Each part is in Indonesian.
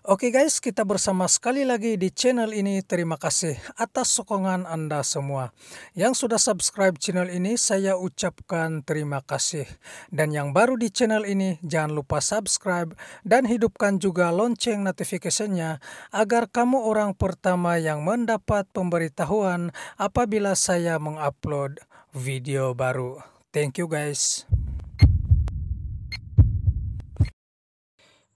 Oke guys, kita bersama sekali lagi di channel ini. Terima kasih atas sokongan Anda semua. Yang sudah subscribe channel ini, saya ucapkan terima kasih. Dan yang baru di channel ini, jangan lupa subscribe dan hidupkan juga lonceng notifikasinya agar kamu orang pertama yang mendapat pemberitahuan apabila saya mengupload video baru. Thank you guys.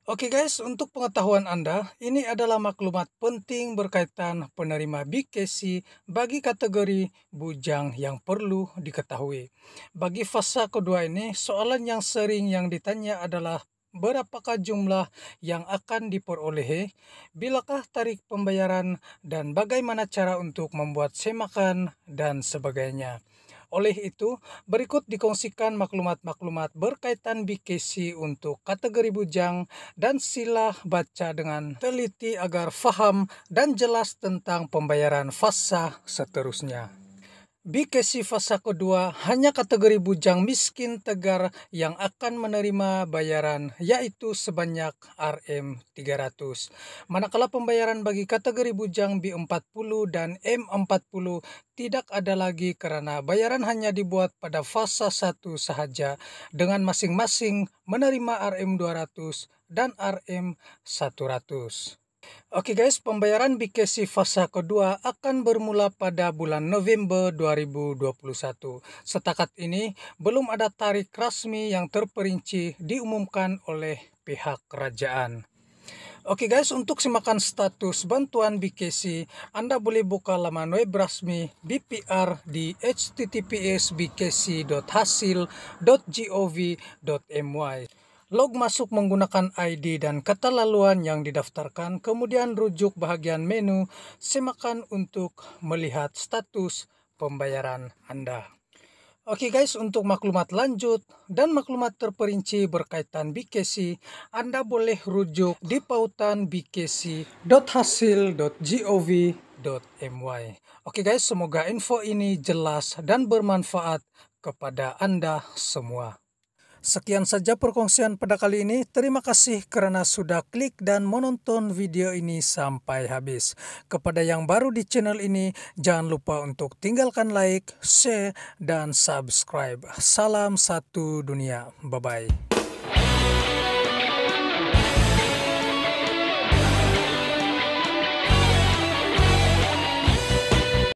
Oke guys, untuk pengetahuan Anda, ini adalah maklumat penting berkaitan penerima BKC bagi kategori bujang yang perlu diketahui. Bagi fase kedua ini, soalan yang sering yang ditanya adalah berapakah jumlah yang akan diperoleh, bilakah tarik pembayaran, dan bagaimana cara untuk membuat semakan, dan sebagainya. Oleh itu, berikut dikongsikan maklumat-maklumat berkaitan BKC untuk kategori bujang dan sila baca dengan teliti agar faham dan jelas tentang pembayaran fasa seterusnya. BKC fase kedua hanya kategori bujang miskin tegar yang akan menerima bayaran yaitu sebanyak RM300. Manakala pembayaran bagi kategori bujang B40 dan M40 tidak ada lagi karena bayaran hanya dibuat pada fase 1 sahaja dengan masing-masing menerima RM200 dan RM100. Oke guys, pembayaran BKC fase kedua akan bermula pada bulan November 2021. Setakat ini, belum ada tarik resmi yang terperinci diumumkan oleh pihak kerajaan. Oke guys, untuk simakan status bantuan BKC, Anda boleh buka laman web resmi BPR di https bkc.hasil.gov.my. Log masuk menggunakan ID dan kata laluan yang didaftarkan, kemudian rujuk bahagian menu, semakan untuk melihat status pembayaran Anda. Oke guys, untuk maklumat lanjut dan maklumat terperinci berkaitan BKC, Anda boleh rujuk di pautan bkc.hasil.gov.my. Oke guys, semoga info ini jelas dan bermanfaat kepada Anda semua. Sekian saja perkongsian pada kali ini. Terima kasih karena sudah klik dan menonton video ini sampai habis. Kepada yang baru di channel ini, jangan lupa untuk tinggalkan like, share, dan subscribe. Salam satu dunia. Bye-bye.